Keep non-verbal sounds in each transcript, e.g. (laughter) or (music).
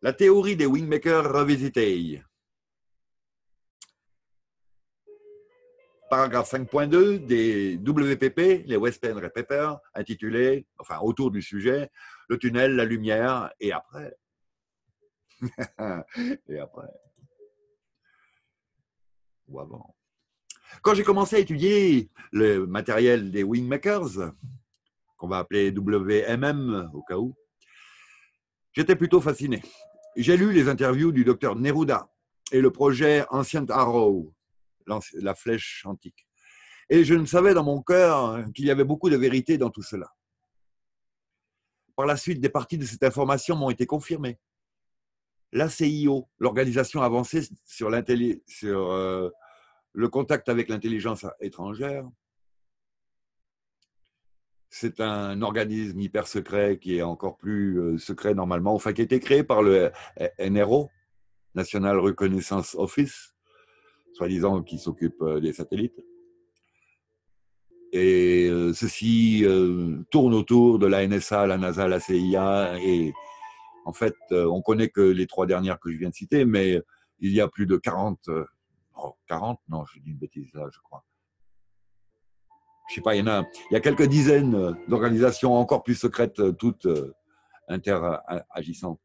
La théorie des wingmakers revisitée. Paragraphe 5.2 des WPP, les West Penn Pepper, intitulé, enfin autour du sujet, le tunnel, la lumière, et après. (laughs) et après. Ou avant. Quand j'ai commencé à étudier le matériel des Wingmakers, qu'on va appeler WMM au cas où, j'étais plutôt fasciné. J'ai lu les interviews du docteur Neruda et le projet Ancient Arrow, la flèche antique. Et je ne savais dans mon cœur qu'il y avait beaucoup de vérité dans tout cela. Par la suite, des parties de cette information m'ont été confirmées. L'ACIO, l'organisation avancée sur, sur euh, le contact avec l'intelligence étrangère, c'est un organisme hyper secret qui est encore plus euh, secret normalement, enfin qui a été créé par le NRO, National Reconnaissance Office, soi-disant qui s'occupe euh, des satellites. Et euh, ceci tourne autour de la NSA, la NASA, la CIA. Et en fait, on connaît que les trois dernières que je viens de citer, mais il y a plus de 40, 40, non, je dis une bêtise là, je crois, je sais pas, il y en a, il y a quelques dizaines euh, d'organisations encore plus secrètes, euh, toutes euh, interagissantes.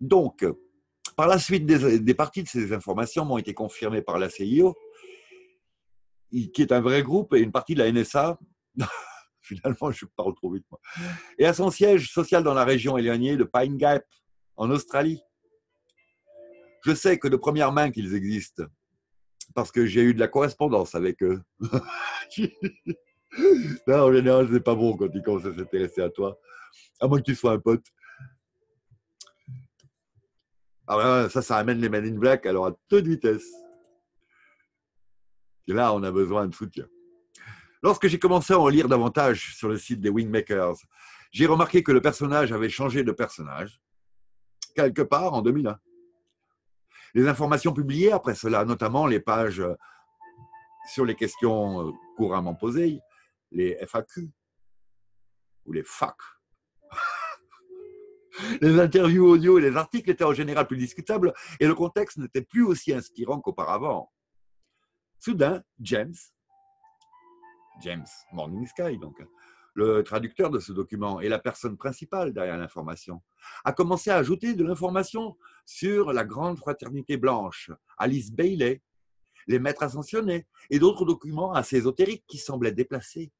Donc, par la suite, des, parties de ces informations m'ont été confirmées par la CIO, qui est un vrai groupe, et une partie de la NSA. (laughs) Finalement, je parle trop vite, moi. Et à son siège social dans la région éloignée de Pine Gap, en Australie. Je sais que de première main qu'ils existent, parce que j'ai eu de la correspondance avec eux. (laughs) non, en général, c'est pas bon quand ils commencent à s'intéresser à toi, à moins que tu sois un pote. Ah ça, ça amène les Men in Black alors à toute vitesse. Et là, on a besoin de soutien. Lorsque j'ai commencé à en lire davantage sur le site des Wingmakers, j'ai remarqué que le personnage avait changé de personnage quelque part en 2001. Les informations publiées après cela, notamment les pages euh, sur les questions euh, couramment posées, les FAQ ou les FAQ. (laughs) les interviews audio et les articles étaient en général plus discutables et le contexte n'était plus aussi inspirant qu'auparavant. Soudain, James, James Morning Sky donc, le traducteur de ce document et la personne principale derrière l'information, a commencé à ajouter de l'information sur la grande fraternité blanche, Alice Bailey, les maîtres ascensionnés et d'autres documents assez ésotériques qui semblaient déplacés.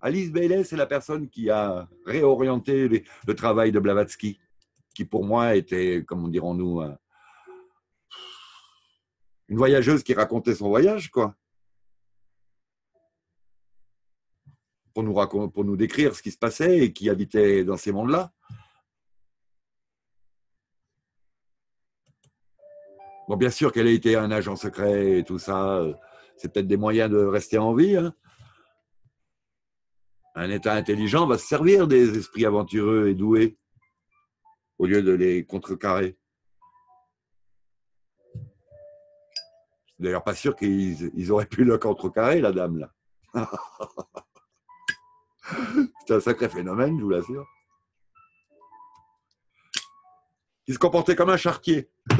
Alice Bailey, c'est la personne qui a réorienté le travail de Blavatsky, qui pour moi était, comme dirons-nous, une voyageuse qui racontait son voyage, quoi. Pour nous, pour nous décrire ce qui se passait et qui habitait dans ces mondes-là. Bon, bien sûr qu'elle a été un agent secret et tout ça, euh, c'est peut-être des moyens de rester en vie. Hein. Un État intelligent va se servir des esprits aventureux et doués au lieu de les contrecarrer. D'ailleurs pas sûr qu'ils auraient pu le contrecarrer, la dame, là. (laughs) (laughs) C'est un sacré phénomène, je vous l'assure. Il se comportait comme un chartier. (laughs)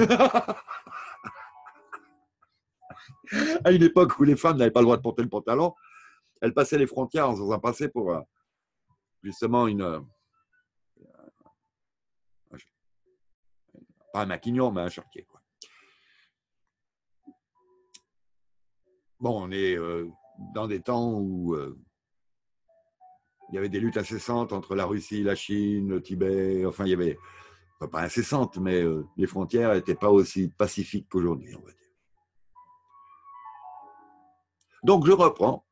à une époque où les femmes n'avaient pas le droit de porter le pantalon, elles passaient les frontières en faisant passer pour euh, justement une. Euh, pas un maquignon, mais un chartier. Bon, on est euh, dans des temps où il y avait des luttes incessantes entre la Russie, la Chine, le Tibet. Enfin, il y avait, pas incessantes, mais euh, les frontières n'étaient pas aussi pacifiques qu'aujourd'hui, on va dire. Donc, je reprends.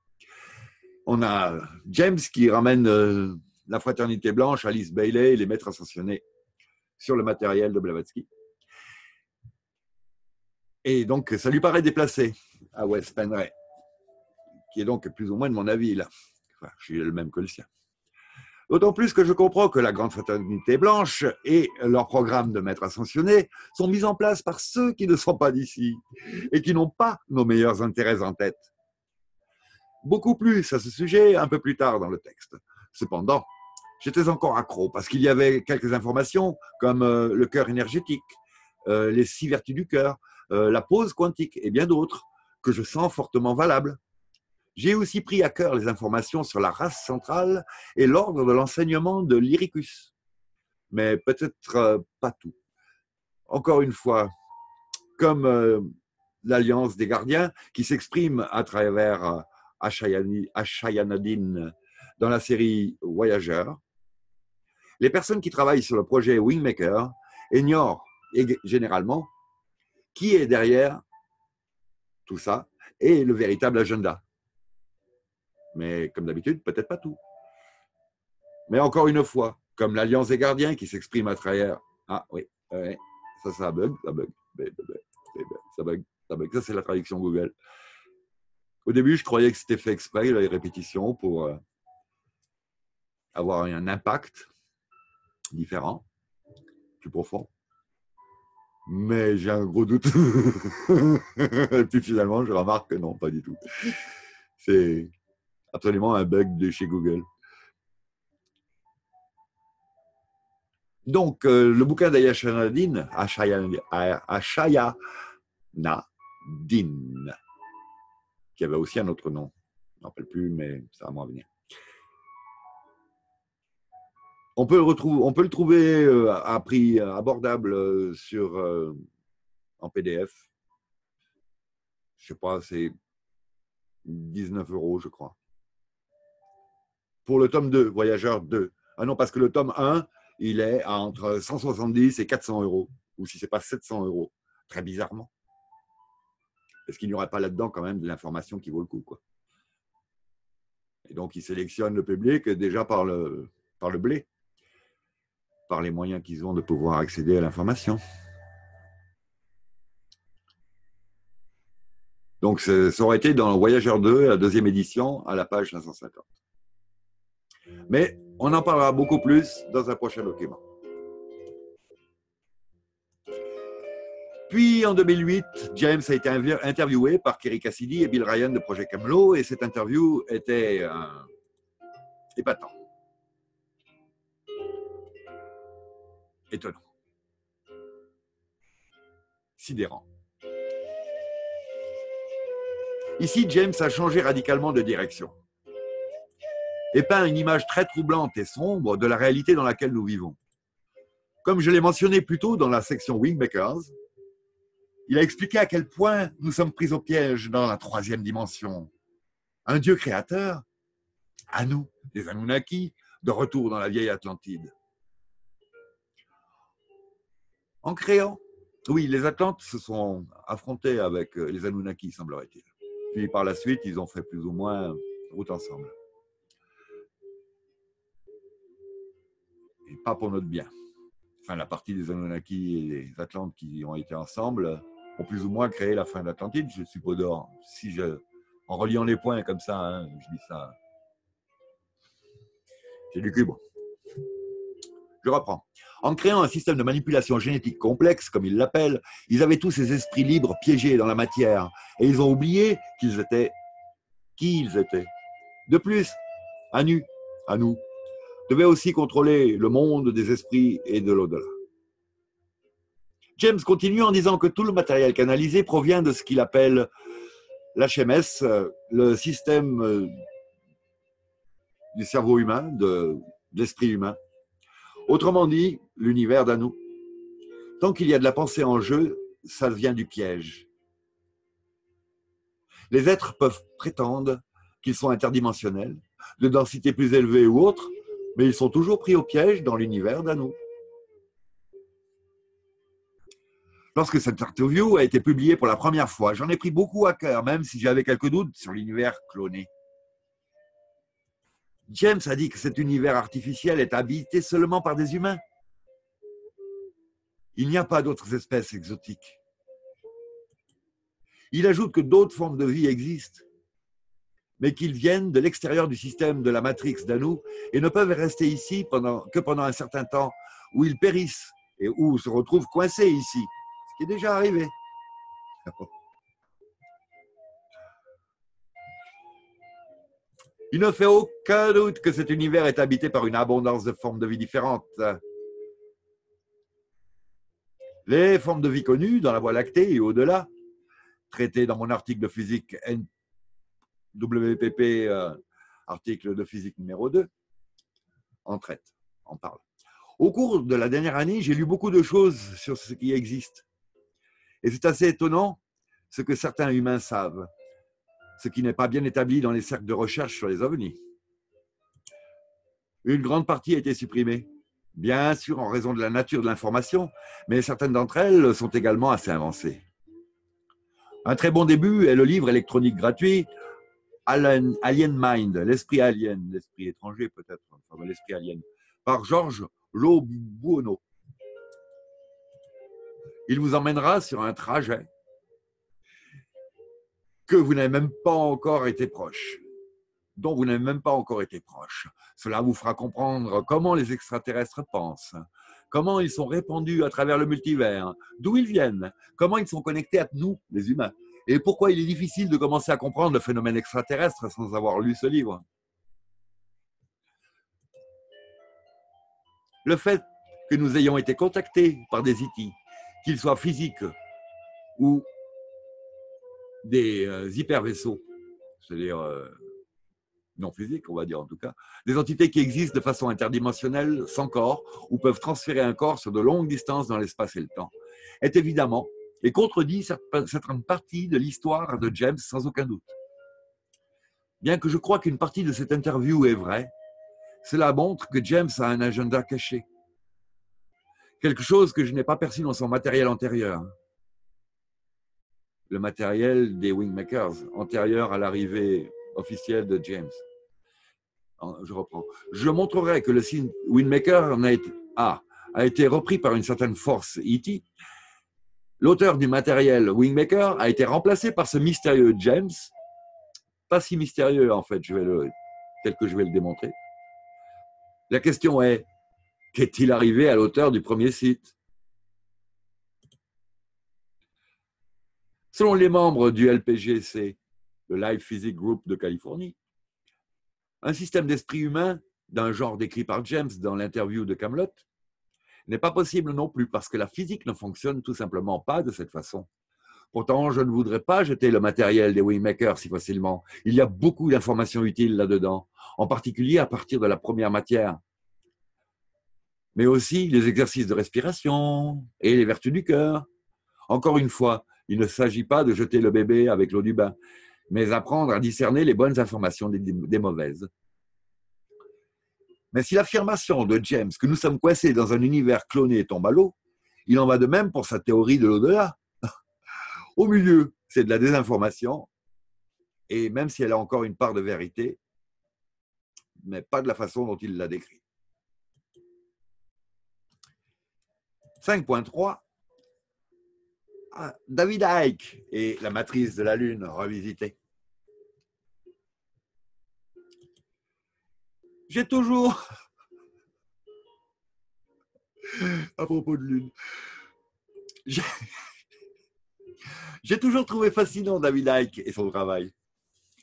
On a James qui ramène euh, la fraternité blanche, Alice Bailey les maîtres ascensionnés sur le matériel de Blavatsky. Et donc, ça lui paraît déplacé à West Penray, qui est donc plus ou moins de mon avis là je suis le même que le sien. D'autant plus que je comprends que la grande fraternité blanche et leur programme de maître ascensionné sont mis en place par ceux qui ne sont pas d'ici et qui n'ont pas nos meilleurs intérêts en tête. beaucoup plus à ce sujet un peu plus tard dans le texte. Cependant, j'étais encore accro parce qu'il y avait quelques informations comme euh, le cœur énergétique, euh, les six vertus du cœur, euh, la pause quantique et bien d'autres que je sens fortement valables. J'ai aussi pris à cœur les informations sur la race centrale et l'ordre de l'enseignement de l'Iricus. Mais peut-être pas tout. Encore une fois, comme l'Alliance des gardiens qui s'exprime à travers Ashayanadine dans la série Voyageurs, les personnes qui travaillent sur le projet Wingmaker ignorent généralement qui est derrière tout ça et le véritable agenda. Mais comme d'habitude, peut-être pas tout. Mais encore une fois, comme l'Alliance des gardiens qui s'exprime à travers. Ah oui, ça, ça bug, ça bug, ça bug, ça bug. Ça, c'est la traduction Google. Au début, je croyais que c'était fait exprès, les répétitions, pour euh, avoir un impact différent, plus profond. Mais j'ai un gros doute. (laughs) Et puis finalement, je remarque que non, pas du tout. C'est absolument un bug de chez Google. Donc, euh, le bouquin d'Ayashanadine, Ashaya qui avait aussi un autre nom. Je ne rappelle plus, mais ça va m'en venir. On peut le, trouver euh, à prix abordable euh, sur, euh, en PDF. Je sais pas, c'est 19 euros, je crois. Pour le tome 2, Voyageur 2. Ah non, parce que le tome 1, il est entre 170 et 400 euros. Ou si ce n'est pas 700 euros. Très bizarrement. Est-ce qu'il n'y aurait pas là-dedans quand même de l'information qui vaut le coup quoi. Et donc, il sélectionne le public déjà par le, par le blé par les moyens qu'ils ont de pouvoir accéder à l'information. Donc, ça aurait été dans Voyageur 2, la deuxième édition, à la page 550. Mais on en parlera beaucoup plus dans un prochain document. Puis en 2008, James a été interviewé par Kerry Cassidy et Bill Ryan de Projet Camelot et cette interview était euh, épatante. étonnant. Sidérant. Ici, James a changé radicalement de direction et peint une image très troublante et sombre de la réalité dans laquelle nous vivons. Comme je l'ai mentionné plus tôt dans la section Wingmakers, il a expliqué à quel point nous sommes pris au piège dans la troisième dimension. Un Dieu créateur, à nous, les Anunnaki, de retour dans la vieille Atlantide. En créant, oui, les Atlantes se sont affrontés avec les Anunnaki, semblerait-il. Puis par la suite, ils ont fait plus ou moins route ensemble. Et pas pour notre bien. Enfin, la partie des Anunnaki et les Atlantes qui ont été ensemble ont plus ou moins créé la fin de l'Atlantide, je suppose. Si je, en reliant les points comme ça, hein, je dis ça. J'ai du cul, bon. Je reprends. En créant un système de manipulation génétique complexe, comme ils l'appellent, ils avaient tous ces esprits libres piégés dans la matière, et ils ont oublié qu'ils étaient qui ils étaient. De plus, Anu, à nous, devait aussi contrôler le monde des esprits et de l'au-delà. James continue en disant que tout le matériel canalisé provient de ce qu'il appelle l'HMS, le système euh, du cerveau humain, de l'esprit humain. Autrement dit, l'univers d'Anou. Tant qu'il y a de la pensée en jeu, ça vient du piège. Les êtres peuvent prétendre qu'ils sont interdimensionnels, de densité plus élevée ou autre, mais ils sont toujours pris au piège dans l'univers d'Anou. Lorsque cette interview a été publiée pour la première fois, j'en ai pris beaucoup à cœur, même si j'avais quelques doutes sur l'univers cloné. James a dit que cet univers artificiel est habité seulement par des humains. Il n'y a pas d'autres espèces exotiques. Il ajoute que d'autres formes de vie existent, mais qu'ils viennent de l'extérieur du système de la matrix d'Anou et ne peuvent rester ici pendant, que pendant un certain temps, où ils périssent et où se retrouvent coincés ici, ce qui est déjà arrivé. Il ne fait aucun doute que cet univers est habité par une abondance de formes de vie différentes. Les formes de vie connues dans la Voie lactée et au-delà, traitées dans mon article de physique WPP, euh, article de physique numéro 2, en traite, en parle. Au cours de la dernière année, j'ai lu beaucoup de choses sur ce qui existe. Et c'est assez étonnant ce que certains humains savent, ce qui n'est pas bien établi dans les cercles de recherche sur les ovnis. Une grande partie a été supprimée, bien sûr en raison de la nature de l'information, mais certaines d'entre elles sont également assez avancées. Un très bon début est le livre électronique gratuit Alien, Mind, l'esprit alien, l'esprit étranger peut-être, l'esprit alien, par Georges Lobuono. Il vous emmènera sur un trajet que vous n'avez même pas encore été proche, dont vous n'avez même pas encore été proche. Cela vous fera comprendre comment les extraterrestres pensent, comment ils sont répandus à travers le multivers, d'où ils viennent, comment ils sont connectés à nous, les humains, et pourquoi il est difficile de commencer à comprendre le phénomène extraterrestre sans avoir lu ce livre? Le fait que nous ayons été contactés par des IT, qu'ils soient physiques ou des euh, hypervaisseaux, c'est-à-dire euh, non physiques, on va dire en tout cas, des entités qui existent de façon interdimensionnelle, sans corps, ou peuvent transférer un corps sur de longues distances dans l'espace et le temps, est évidemment et contredit certaines parties de l'histoire de James sans aucun doute. Bien que je crois qu'une partie de cette interview est vraie, cela montre que James a un agenda caché. Quelque chose que je n'ai pas perçu dans son matériel antérieur le matériel des Wingmakers, antérieur à l'arrivée officielle de James. Je reprends. Je montrerai que le signe Wingmaker a été, repris par une certaine force E.T. L'auteur du matériel Wingmaker a été remplacé par ce mystérieux James. Pas si mystérieux en fait, tel que je vais le démontrer. La question est, qu'est-il arrivé à l'auteur du premier site? Selon les membres du LPGC, le Life Physics Group de Californie, un système d'esprit humain d'un genre décrit par James dans l'interview de Camelot n'est pas possible non plus parce que la physique ne fonctionne tout simplement pas de cette façon. Pourtant, je ne voudrais pas jeter le matériel des Wingmakers si facilement. Il y a beaucoup d'informations utiles là-dedans, en particulier à partir de la première matière. Mais aussi les exercices de respiration et les vertus du cœur. Encore une fois, il ne s'agit pas de jeter le bébé avec l'eau du bain, mais apprendre à discerner les bonnes informations des, mauvaises. Mais si l'affirmation de James que nous sommes coincés dans un univers cloné tombe à l'eau, il en va de même pour sa théorie de l'au-delà. (laughs) Au milieu, c'est de la désinformation, et même si elle a encore une part de vérité, mais pas de la façon dont il l'a décrit. 5.3 ah, David Icke et la matrice de la Lune revisitée. J'ai toujours, à propos de Lune, j'ai toujours trouvé fascinant David Icke et son travail.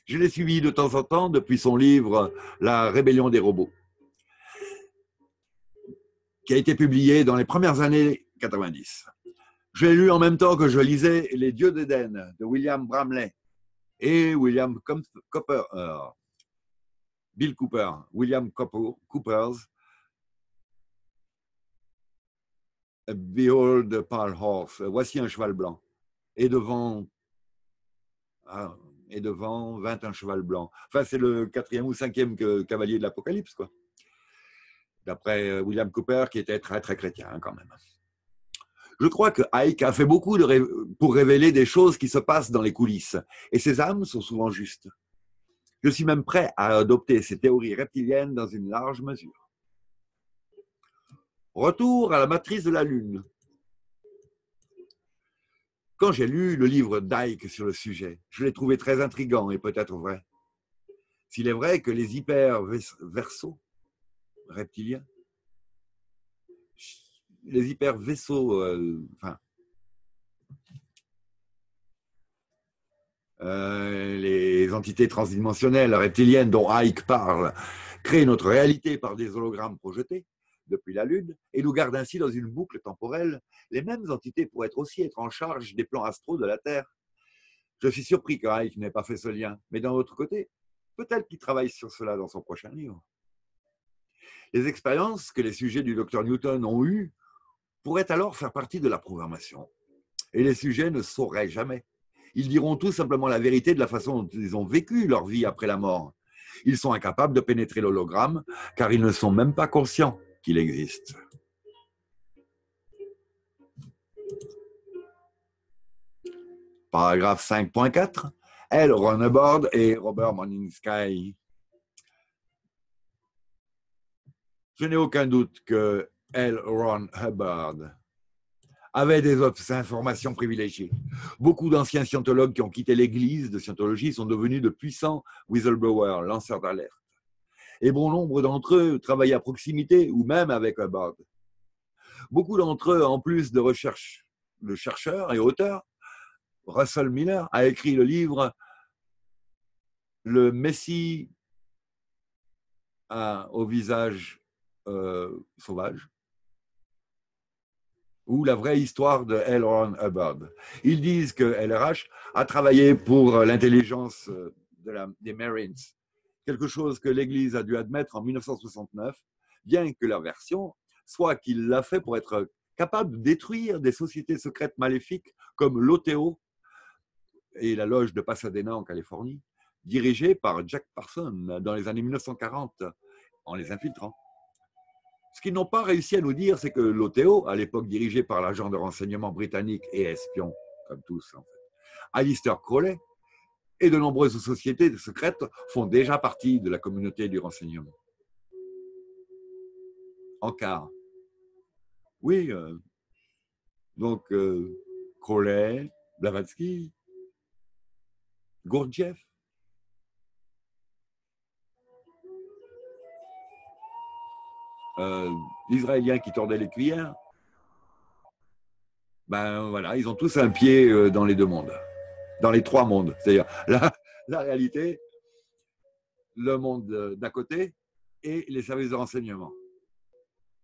Je l'ai suivi de temps en temps depuis son livre La rébellion des robots, qui a été publié dans les premières années 90. Je l'ai lu en même temps que je lisais Les Dieux d'Éden de William Bramley et William Cooper, euh, Bill Cooper, William Cooper's Behold Pale Horse, voici un cheval blanc. Et devant, ah, et devant 20 un cheval blanc. Enfin, c'est le quatrième ou cinquième cavalier de l'Apocalypse, quoi. D'après euh, William Cooper, qui était très, très chrétien, hein, quand même. Je crois que Ike a fait beaucoup pour révéler des choses qui se passent dans les coulisses. Et ses âmes sont souvent justes. Je suis même prêt à adopter ces théories reptiliennes dans une large mesure. Retour à la matrice de la Lune. Quand j'ai lu le livre d'Ike sur le sujet, je l'ai trouvé très intrigant et peut-être vrai. S'il est vrai que les hyper-versos reptiliens les hyper vaisseaux, euh, enfin, Euh, les entités transdimensionnelles reptiliennes dont Ike parle créent notre réalité par des hologrammes projetés depuis la Lune et nous gardent ainsi dans une boucle temporelle. Les mêmes entités pourraient aussi être en charge des plans astraux de la Terre. Je suis surpris que Ike n'ait pas fait ce lien, mais d'un autre côté, peut-être qu'il travaille sur cela dans son prochain livre. Les expériences que les sujets du docteur Newton ont eues pourraient alors faire partie de la programmation. Et les sujets ne sauraient jamais. Ils diront tout simplement la vérité de la façon dont ils ont vécu leur vie après la mort. Ils sont incapables de pénétrer l'hologramme car ils ne sont même pas conscients qu'il existe. Paragraphe 5.4. L. Ron Hubbard et Robert Morningsky. Je n'ai aucun doute que L. Ron Hubbard avait des informations privilégiées. Beaucoup d'anciens scientologues qui ont quitté l'église de scientologie sont devenus de puissants whistleblowers, lanceurs d'alerte. Et bon nombre d'entre eux travaillaient à proximité ou même avec Hubbard. Beaucoup d'entre eux, en plus de recherche, de chercheurs et auteurs, Russell Miller a écrit le livre Le Messie au visage euh, sauvage ou la vraie histoire de L. Ron Hubbard. Ils disent que LRH a travaillé pour l'intelligence des Marines, quelque chose que l'Église a dû admettre en 1969, bien que la version soit qu'il l'a fait pour être capable de détruire des sociétés secrètes maléfiques comme l'OTO et la loge de Pasadena en Californie, dirigée par Jack Parson dans les années 1940 en les infiltrant. Ce qu'ils n'ont pas réussi à nous dire, c'est que l'OTO, à l'époque dirigé par l'agent de renseignement britannique et espion, comme tous en fait, Alistair Crowley, et de nombreuses sociétés secrètes font déjà partie de la communauté du renseignement. En quart. Oui, euh, donc euh, Crowley, Blavatsky, Gurdjieff, euh, l'Israélien qui tordait les cuillères, ben voilà, ils ont tous un pied euh, dans les deux mondes, dans les trois mondes. C'est-à-dire (laughs) la, réalité, le monde d'à côté et les services de renseignement.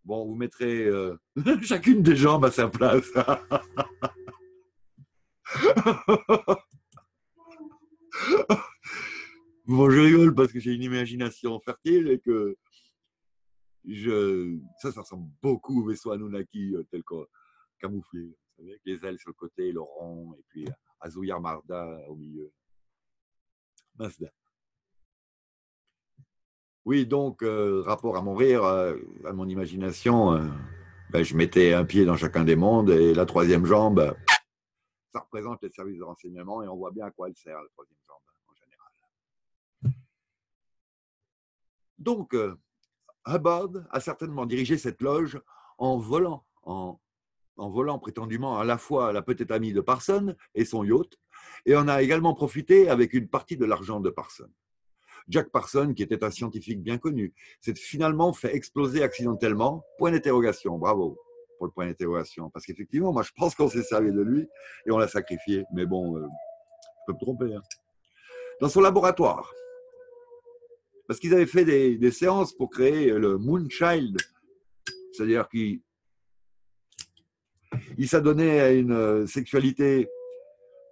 Bon, vous mettrez euh, (laughs) chacune des jambes à sa place. (laughs) bon, je rigole parce que j'ai une imagination fertile et que ça, ça ressemble beaucoup au vaisseau Anunnaki euh, tel que camouflé, avec les ailes sur le côté, le rond, et puis Azuya Marda au milieu. Mazda. Oui, donc, euh, rapport à mon rire, euh, à mon imagination, ben, je mettais un pied dans chacun des mondes et la troisième jambe, ça représente les services de renseignement et on voit bien à quoi elle sert, la troisième jambe, en général. Donc, Hubbard a certainement dirigé cette loge en volant, en, volant prétendument à la fois la petite amie de Parson et son yacht, et en a également profité avec une partie de l'argent de Parson. Jack Parson, qui était un scientifique bien connu, s'est finalement fait exploser accidentellement. Point d'interrogation, bravo pour le point d'interrogation. Parce qu'effectivement, moi je pense qu'on s'est servi de lui et on l'a sacrifié. Mais bon, euh, je peux me tromper. Hein. Dans son laboratoire, parce qu'ils avaient fait des, séances pour créer le Moonchild, c'est-à-dire qu'il s'adonnait à une euh, sexualité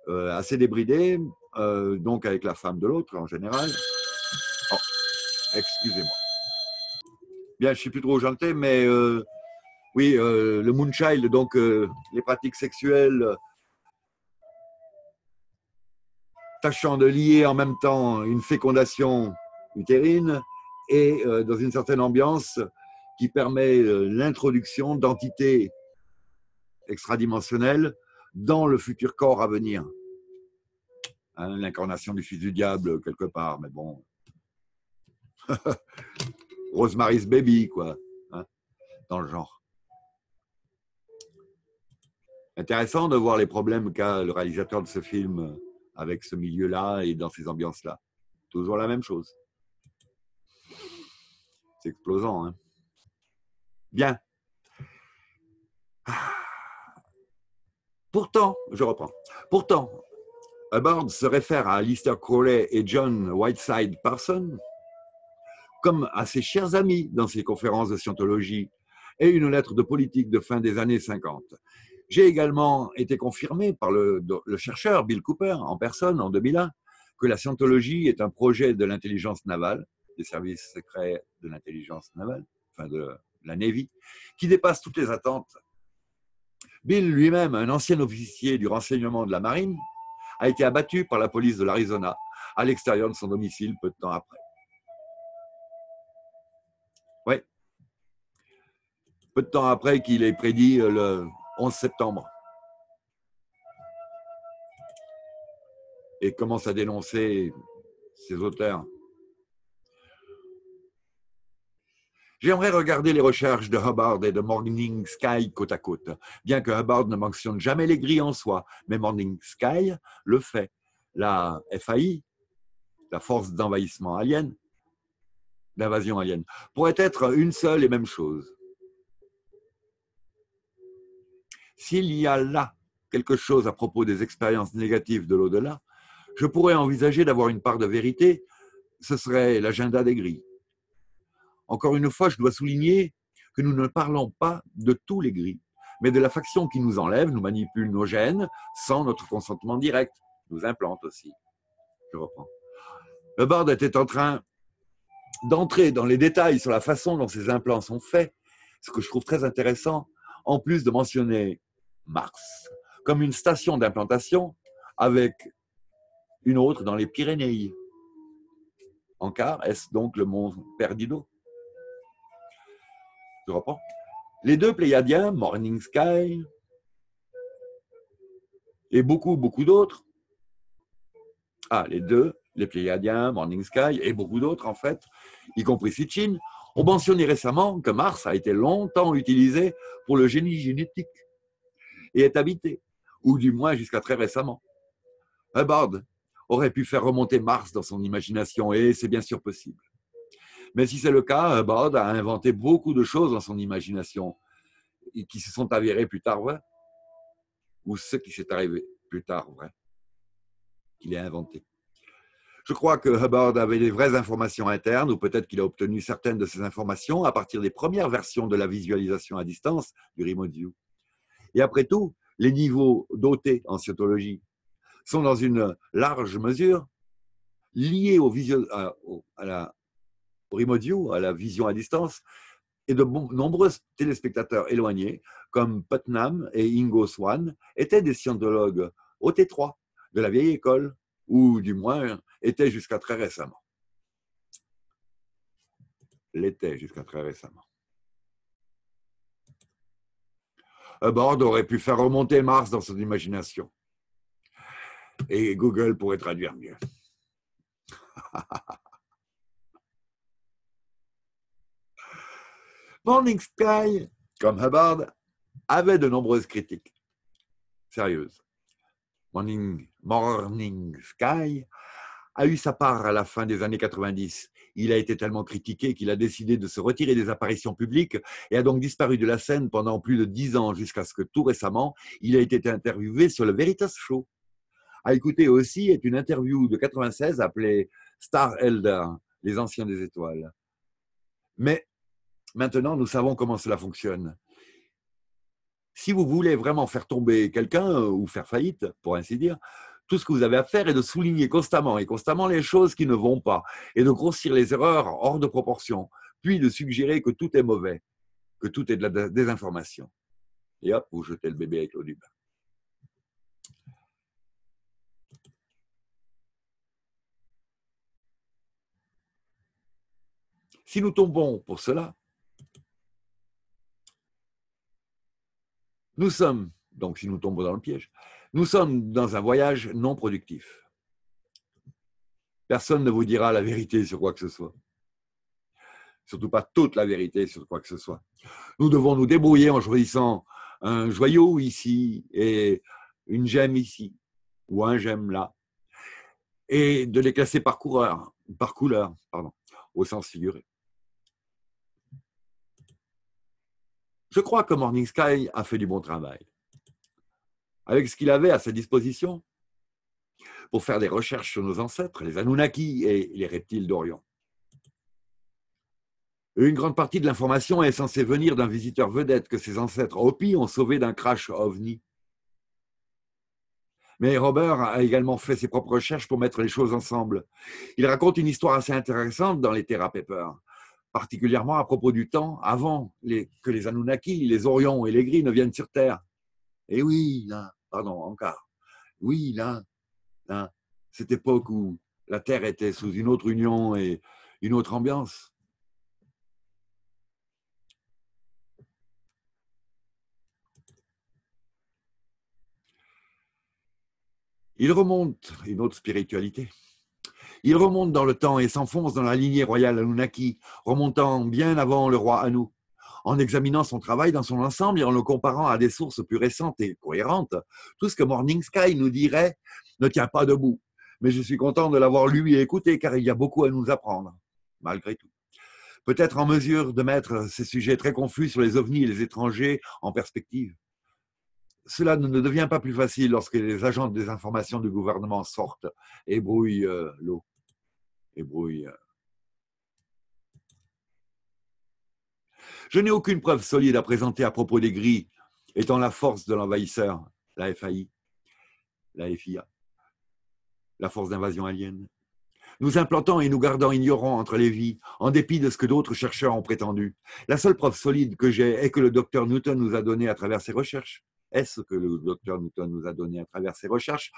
euh, assez débridée, euh, donc avec la femme de l'autre en général. Oh, excusez-moi. Bien, je ne suis plus trop gentil, mais oui, le Moonchild, donc les pratiques sexuelles tâchant de lier en même temps une fécondation utérine et euh, dans une certaine ambiance qui permet euh, l'introduction d'entités extradimensionnelles dans le futur corps à venir. Hein, l'incarnation du fils du diable, quelque part, mais bon. (laughs) Rosemary's Baby, quoi, hein, dans le genre. Intéressant de voir les problèmes qu'a le réalisateur de ce film avec ce milieu-là et dans ces ambiances-là. Toujours la même chose. C'est explosant. Hein. Bien. Pourtant, je reprends. Pourtant, Hubbard se réfère à Alistair Crowley et John Whiteside Parson comme à ses chers amis dans ses conférences de scientologie et une lettre de politique de fin des années 50. J'ai également été confirmé par le, le, chercheur Bill Cooper en personne en 2001 que la scientologie est un projet de l'intelligence navale, des services secrets de l'intelligence navale, enfin de la Navy, qui dépasse toutes les attentes. Bill lui-même, un ancien officier du renseignement de la marine, a été abattu par la police de l'Arizona à l'extérieur de son domicile peu de temps après. Oui. Peu de temps après qu'il ait prédit euh, le 11 septembre. Et commence à dénoncer ses auteurs? J'aimerais regarder les recherches de Hubbard et de Morning Sky côte à côte, bien que Hubbard ne mentionne jamais les grilles en soi, mais Morning Sky le fait. La FAI, la force d'envahissement alien, d'invasion alien, pourrait être une seule et même chose. S'il y a là quelque chose à propos des expériences négatives de l'au-delà, je pourrais envisager d'avoir une part de vérité, ce serait l'agenda des grilles. Encore une fois, je dois souligner que nous ne parlons pas de tous les gris, mais de la faction qui nous enlève, nous manipule nos gènes sans notre consentement direct, nous implante aussi. Je reprends. Le board était en train d'entrer dans les détails sur la façon dont ces implants sont faits, ce que je trouve très intéressant, en plus de mentionner Mars comme une station d'implantation avec une autre dans les Pyrénées. Quart, est-ce donc le mont Perdido tu reprends Les deux Pléiadiens, Morning Sky, et beaucoup, beaucoup d'autres. Ah, les deux, les Pléiadiens, Morning Sky, et beaucoup d'autres, en fait, y compris Sitchin, ont mentionné récemment que Mars a été longtemps utilisé pour le génie génétique et est habité, ou du moins jusqu'à très récemment. Hubbard aurait pu faire remonter Mars dans son imagination, et c'est bien sûr possible. Mais si c'est le cas, Hubbard a inventé beaucoup de choses dans son imagination qui se sont avérées plus tard vraies, ou ce qui s'est arrivé plus tard vrai, qu'il a inventé. Je crois que Hubbard avait des vraies informations internes, ou peut-être qu'il a obtenu certaines de ces informations à partir des premières versions de la visualisation à distance du Remote View. Et après tout, les niveaux dotés en scientologie sont dans une large mesure liés au à la au à la vision à distance, et de nombreux téléspectateurs éloignés, comme Putnam et Ingo Swan, étaient des scientologues au T3 de la vieille école, ou du moins étaient jusqu'à très récemment. L'étaient jusqu'à très récemment. Hubbard aurait pu faire remonter Mars dans son imagination. Et Google pourrait traduire mieux. (laughs) Morning Sky, comme Hubbard, avait de nombreuses critiques sérieuses. Morning, Morning Sky a eu sa part à la fin des années 90. Il a été tellement critiqué qu'il a décidé de se retirer des apparitions publiques et a donc disparu de la scène pendant plus de dix ans jusqu'à ce que tout récemment, il ait été interviewé sur le Veritas Show. À écouter aussi est une interview de 96 appelée Star Elder, les anciens des étoiles. Mais Maintenant, nous savons comment cela fonctionne. Si vous voulez vraiment faire tomber quelqu'un euh, ou faire faillite, pour ainsi dire, tout ce que vous avez à faire est de souligner constamment et constamment les choses qui ne vont pas et de grossir les erreurs hors de proportion, puis de suggérer que tout est mauvais, que tout est de la désinformation. Et hop, vous jetez le bébé avec l'eau du bain. Si nous tombons pour cela, Nous sommes, donc si nous tombons dans le piège, nous sommes dans un voyage non productif. Personne ne vous dira la vérité sur quoi que ce soit. Surtout pas toute la vérité sur quoi que ce soit. Nous devons nous débrouiller en choisissant un joyau ici et une gemme ici ou un gemme là et de les classer par coureur, par couleur, au sens figuré. Je crois que Morning Sky a fait du bon travail. Avec ce qu'il avait à sa disposition, pour faire des recherches sur nos ancêtres, les Anunnaki et les reptiles d'Orion. Une grande partie de l'information est censée venir d'un visiteur vedette que ses ancêtres Hopi ont sauvé d'un crash ovni. Mais Robert a également fait ses propres recherches pour mettre les choses ensemble. Il raconte une histoire assez intéressante dans les Terra Paper, particulièrement à propos du temps avant que les Anunnaki, les Orions et les Gris ne viennent sur Terre. Et oui, là, pardon, encore. Oui, là, là, cette époque où la Terre était sous une autre union et une autre ambiance. Il remonte une autre spiritualité. Il remonte dans le temps et s'enfonce dans la lignée royale Anunnaki, remontant bien avant le roi Anu. En examinant son travail dans son ensemble et en le comparant à des sources plus récentes et cohérentes, tout ce que Morning Sky nous dirait ne tient pas debout. Mais je suis content de l'avoir lu et écouté car il y a beaucoup à nous apprendre, malgré tout. Peut-être en mesure de mettre ces sujets très confus sur les ovnis et les étrangers en perspective cela ne devient pas plus facile lorsque les agents des informations du gouvernement sortent et brouillent euh, l'eau. Je n'ai aucune preuve solide à présenter à propos des grilles étant la force de l'envahisseur, la FAI, la FIA, la force d'invasion alien. Nous implantons et nous gardons ignorants entre les vies, en dépit de ce que d'autres chercheurs ont prétendu. La seule preuve solide que j'ai est que le docteur Newton nous a donné à travers ses recherches. Est-ce que le docteur Newton nous a donné à travers ses recherches?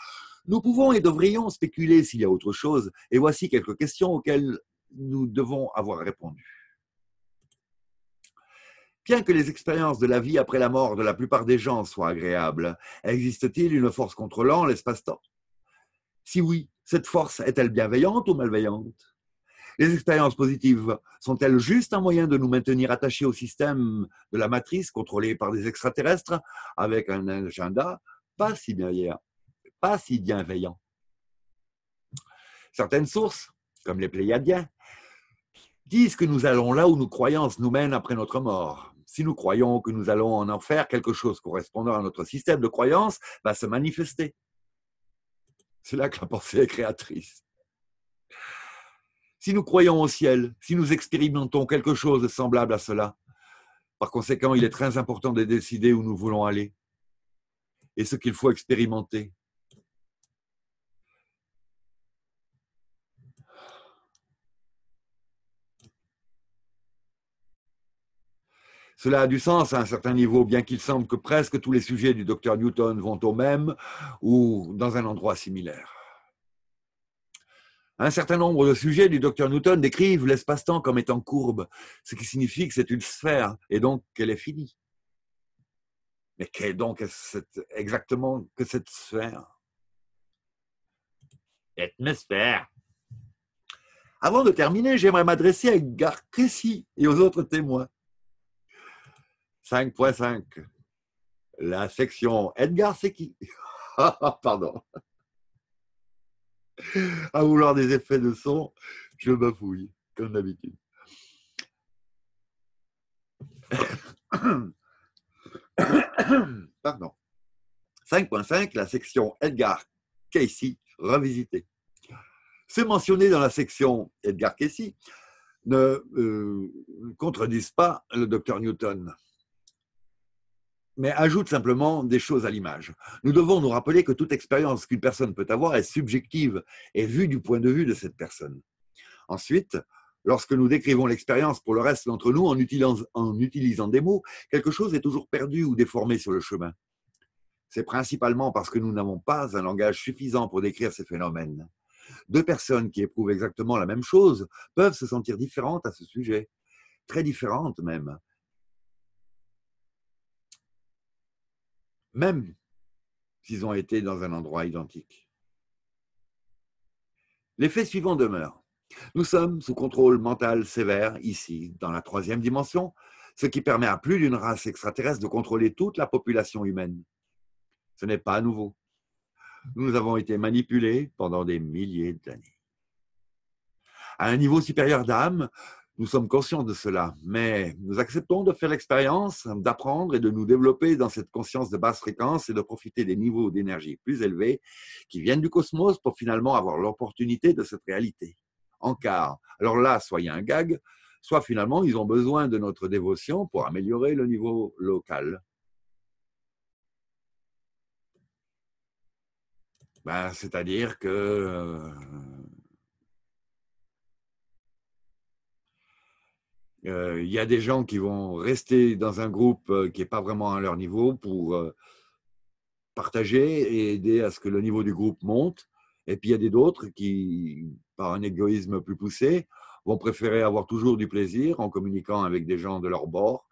Nous pouvons et devrions spéculer s'il y a autre chose, et voici quelques questions auxquelles nous devons avoir répondu. Bien que les expériences de la vie après la mort de la plupart des gens soient agréables, existe-t-il une force contrôlant l'espace-temps? Si oui, cette force est-elle bienveillante ou malveillante? Les expériences positives sont-elles juste un moyen de nous maintenir attachés au système de la matrice contrôlé par des extraterrestres avec un agenda pas si bienveillant, Certaines sources, comme les Pléiadiens, disent que nous allons là où nos croyances nous mènent après notre mort. Si nous croyons que nous allons en faire quelque chose correspondant à notre système de croyances, va se manifester. C'est là que la pensée est créatrice. Si nous croyons au ciel, si nous expérimentons quelque chose de semblable à cela, par conséquent, il est très important de décider où nous voulons aller et ce qu'il faut expérimenter. Cela a du sens à un certain niveau, bien qu'il semble que presque tous les sujets du docteur Newton vont au même ou dans un endroit similaire. Un certain nombre de sujets du docteur Newton décrivent l'espace-temps comme étant courbe, ce qui signifie que c'est une sphère et donc qu'elle est finie. Mais qu'est donc exactement que cette sphère? L'atmosphère. Avant de terminer, j'aimerais m'adresser à Edgar Cressy et aux autres témoins. 5.5. La section Edgar, c'est qui? (laughs) Pardon à vouloir des effets de son, je bafouille, comme d'habitude. (coughs) Pardon. 5.5, la section Edgar Casey revisité. C'est mentionné dans la section Edgar Casey ne euh, contredisent pas le docteur Newton mais ajoute simplement des choses à l'image. Nous devons nous rappeler que toute expérience qu'une personne peut avoir est subjective et vue du point de vue de cette personne. Ensuite, lorsque nous décrivons l'expérience pour le reste d'entre nous en utilisant, des mots, quelque chose est toujours perdu ou déformé sur le chemin. C'est principalement parce que nous n'avons pas un langage suffisant pour décrire ces phénomènes. Deux personnes qui éprouvent exactement la même chose peuvent se sentir différentes à ce sujet, très différentes même, même s'ils ont été dans un endroit identique. L'effet suivant demeure. Nous sommes sous contrôle mental sévère ici, dans la troisième dimension, ce qui permet à plus d'une race extraterrestre de contrôler toute la population humaine. Ce n'est pas nouveau. Nous avons été manipulés pendant des milliers d'années. À un niveau supérieur d'âme, Nous sommes conscients de cela, mais nous acceptons de faire l'expérience, d'apprendre et de nous développer dans cette conscience de basse fréquence et de profiter des niveaux d'énergie plus élevés qui viennent du cosmos pour finalement avoir l'opportunité de cette réalité. En quart, alors là, a un gag, soit finalement ils ont besoin de notre dévotion pour améliorer le niveau local. Ben, C'est-à-dire que euh, il y a des gens qui vont rester dans un groupe euh, qui n'est pas vraiment à leur niveau pour euh, partager et aider à ce que le niveau du groupe monte. Et puis il y a des d'autres qui, par un égoïsme plus poussé, vont préférer avoir toujours du plaisir en communiquant avec des gens de leur bord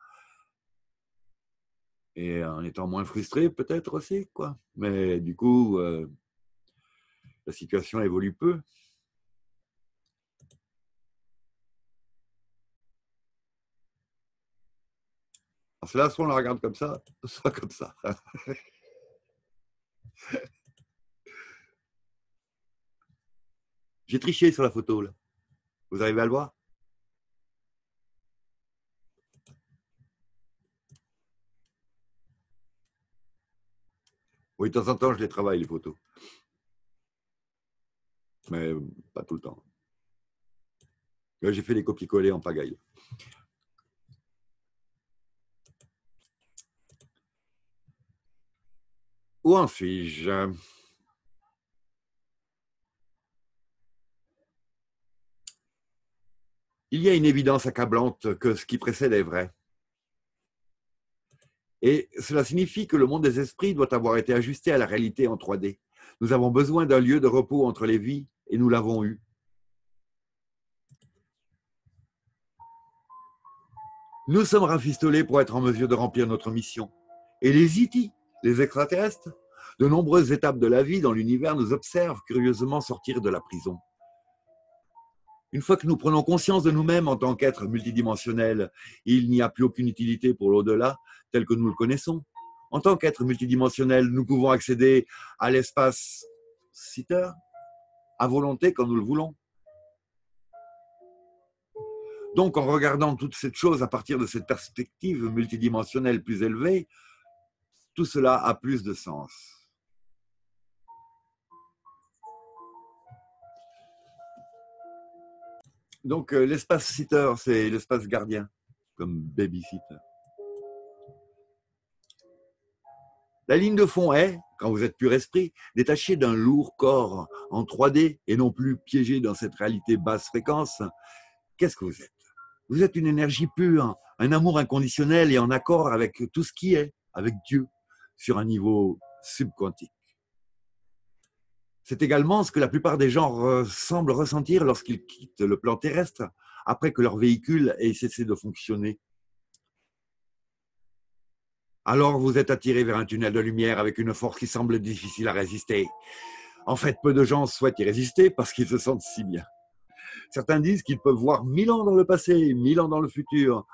et en étant moins frustrés peut-être aussi. Mais du coup, la situation évolue peu. C'est là, soit on la regarde comme ça, (laughs) soit comme ça. J'ai triché sur la photo, là. Vous arrivez à le voir? Oui, de temps en temps, je les travaille, les photos. Mais pas tout le temps. J'ai fait des copier-coller en pagaille. Où en suis-je? Il y a une évidence accablante que ce qui précède est vrai. Et cela signifie que le monde des esprits doit avoir été ajusté à la réalité en 3D. Nous avons besoin d'un lieu de repos entre les vies et nous l'avons eu. Nous sommes rafistolés pour être en mesure de remplir notre mission. Et les itis les extraterrestres, de nombreuses étapes de la vie dans l'univers nous observent curieusement sortir de la prison. Une fois que nous prenons conscience de nous-mêmes en tant qu'êtres multidimensionnels, il n'y a plus aucune utilité pour l'au-delà tel que nous le connaissons. En tant qu'êtres multidimensionnels, nous pouvons accéder à l'espace sitter à volonté quand nous le voulons. Donc, en regardant toute cette chose à partir de cette perspective multidimensionnelle plus élevée, tout cela a plus de sens. Donc, euh, l'espace sitter, c'est l'espace gardien, comme babysitter. La ligne de fond est, quand vous êtes pur esprit, détaché d'un lourd corps en 3D et non plus piégé dans cette réalité basse fréquence. Qu'est-ce que vous êtes? Vous êtes une énergie pure, un amour inconditionnel et en accord avec tout ce qui est, avec Dieu sur un niveau subquantique. C'est également ce que la plupart des gens semblent ressentir lorsqu'ils quittent le plan terrestre après que leur véhicule ait cessé de fonctionner. Alors vous êtes attiré vers un tunnel de lumière avec une force qui semble difficile à résister. En fait, peu de gens souhaitent y résister parce qu'ils se sentent si bien. Certains disent qu'ils peuvent voir mille ans dans le passé, mille ans dans le futur,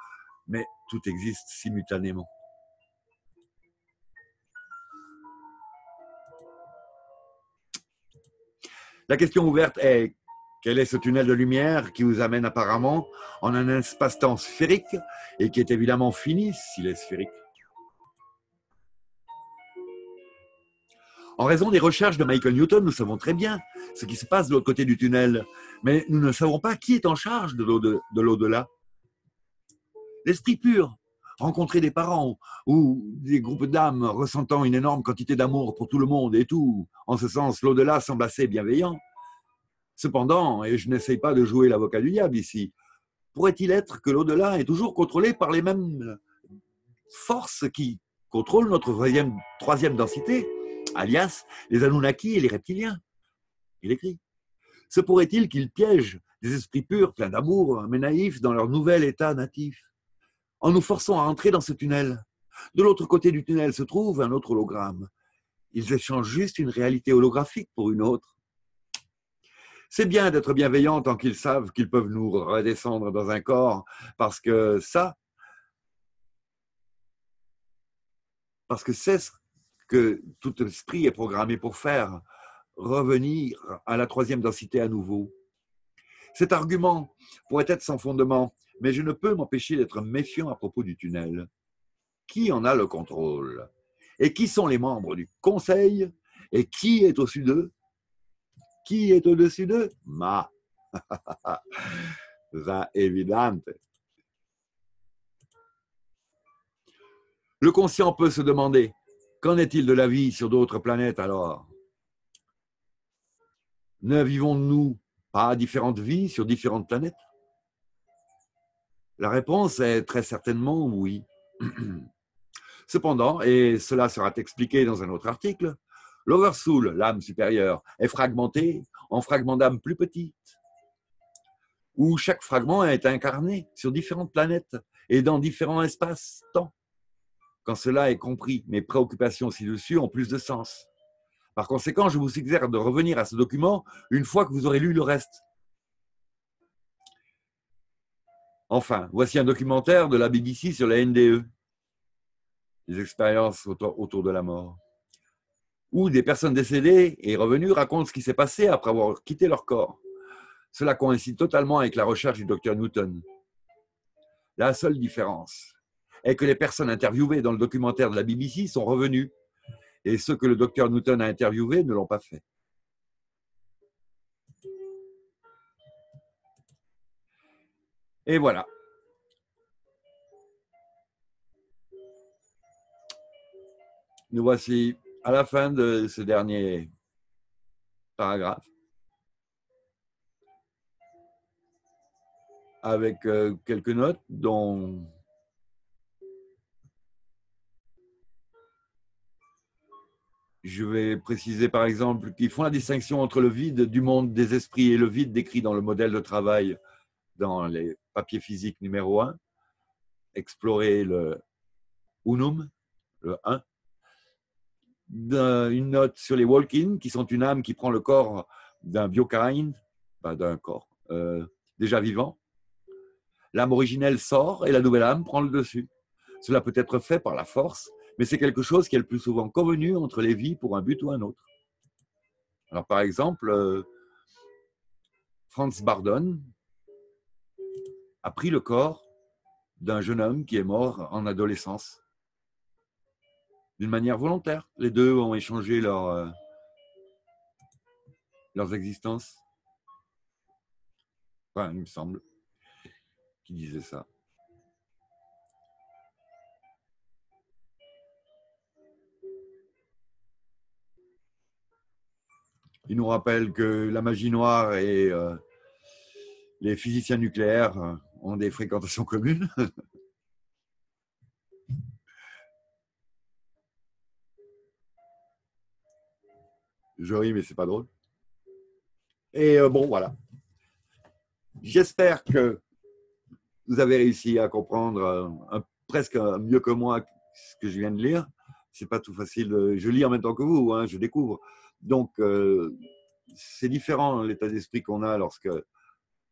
mais tout existe simultanément. La question ouverte est quel est ce tunnel de lumière qui vous amène apparemment en un espace-temps sphérique et qui est évidemment fini s'il est sphérique? En raison des recherches de Michael Newton, nous savons très bien ce qui se passe de l'autre côté du tunnel, mais nous ne savons pas qui est en charge de l'au-delà. L'esprit pur, rencontrer des parents ou des groupes d'âmes ressentant une énorme quantité d'amour pour tout le monde et tout. En ce sens, l'au-delà semble assez bienveillant. Cependant, et je n'essaye pas de jouer l'avocat du diable ici, pourrait-il être que l'au-delà est toujours contrôlé par les mêmes forces qui contrôlent notre troisième, densité, alias les Anunnaki et les reptiliens? Il écrit. Se pourrait-il qu'ils piègent des esprits purs, pleins d'amour, mais naïfs, dans leur nouvel état natif? En nous forçant à entrer dans ce tunnel. De l'autre côté du tunnel se trouve un autre hologramme. Ils échangent juste une réalité holographique pour une autre. C'est bien d'être bienveillant tant qu'ils savent qu'ils peuvent nous redescendre dans un corps, parce que ça, parce que c'est ce que tout esprit est programmé pour faire, revenir à la troisième densité à nouveau. Cet argument pourrait être sans fondement mais je ne peux m'empêcher d'être méfiant à propos du tunnel. Qui en a le contrôle? Et qui sont les membres du conseil? Et qui est au-dessus d'eux? Qui est au-dessus d'eux? Ma. (laughs) Ça évidente. Le conscient peut se demander, qu'en est-il de la vie sur d'autres planètes alors? Ne vivons-nous pas différentes vies sur différentes planètes? La réponse est très certainement oui. (clears throat) Cependant, et cela sera expliqué dans un autre article, l'oversoul, l'âme supérieure, est fragmentée en fragments d'âme plus petites, où chaque fragment est incarné sur différentes planètes et dans différents espaces-temps. Quand cela est compris, mes préoccupations ci-dessus ont plus de sens. Par conséquent, je vous suggère de revenir à ce document une fois que vous aurez lu le reste. Enfin, voici un documentaire de la BBC sur la NDE, les expériences autour de la mort, où des personnes décédées et revenues racontent ce qui s'est passé après avoir quitté leur corps. Cela coïncide totalement avec la recherche du docteur Newton. La seule différence, est que les personnes interviewées dans le documentaire de la BBC sont revenues. Et ceux que le docteur Newton a interviewés ne l'ont pas fait. Et voilà. Nous voici à la fin de ce dernier paragraphe. Avec euh, quelques notes dont Je vais préciser par exemple qu'ils font la distinction entre le vide du monde des esprits et le vide décrit dans le modèle de travail dans les papiers physiques numéro 1. Explorer le unum, le 1. Une note sur les walk-in, qui sont une âme qui prend le corps d'un biokind, d'un corps euh, déjà vivant. L'âme originelle sort et la nouvelle âme prend le dessus. Cela peut être fait par la force mais c'est quelque chose qui est le plus souvent convenu entre les vies pour un but ou un autre. Alors, par exemple, euh, Franz Bardon a pris le corps d'un jeune homme qui est mort en adolescence, d'une manière volontaire. Les deux ont échangé leur, euh, leurs existences. Enfin, il me semble qu'il disait ça. Il nous rappelle que la magie noire et euh, les physiciens nucléaires ont des fréquentations communes. (laughs) Je ris, mais c'est pas drôle. Et euh, bon, voilà. J'espère que vous avez réussi à comprendre presque mieux que moi ce que je viens de lire. C'est pas tout facile. Je lis en même temps que vous, hein, je découvre. Donc, euh, c'est différent l'état d'esprit qu'on a lorsque,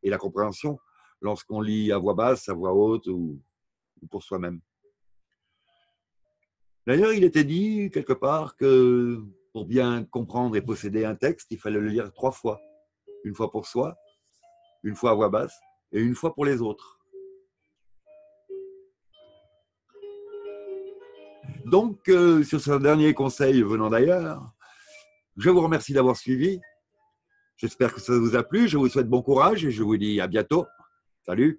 et la compréhension lorsqu'on lit à voix basse, à voix haute ou, pour soi-même. D'ailleurs, il était dit quelque part que pour bien comprendre et posséder un texte, il fallait le lire trois fois. Une fois pour soi, une fois à voix basse et une fois pour les autres. Donc, euh, sur ce dernier conseil venant d'ailleurs, je vous remercie d'avoir suivi. J'espère que ça vous a plu. Je vous souhaite bon courage et je vous dis à bientôt. Salut